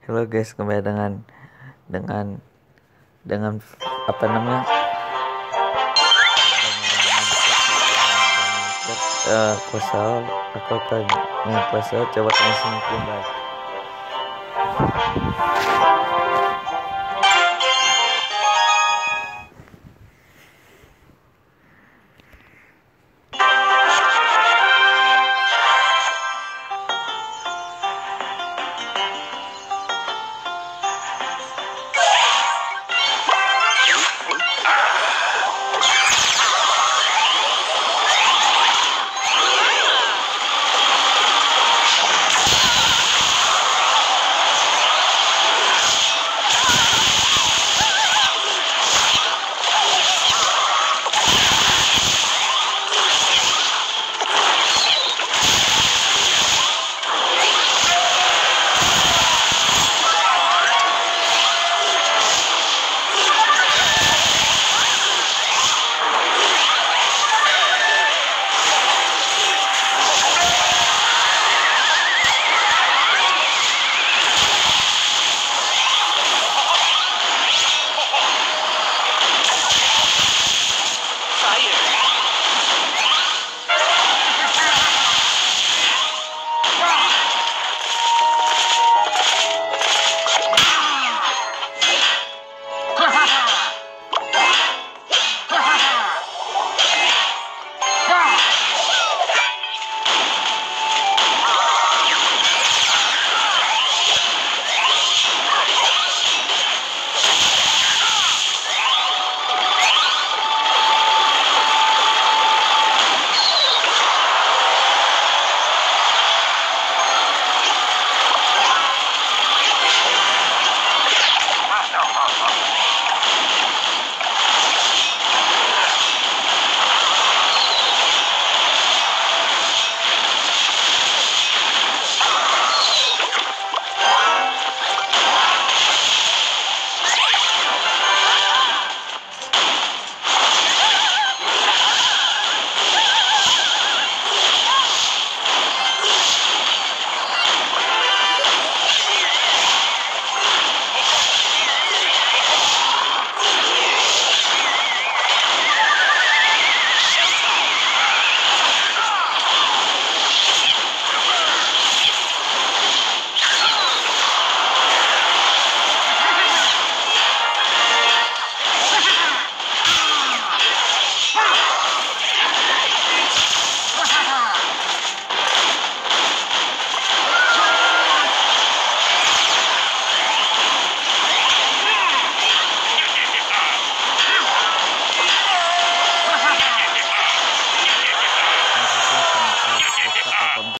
Halo guys, kembali dengan dengan dengan apa namanya? Eh, uh, kosal aku akan main coba tanya sini kembali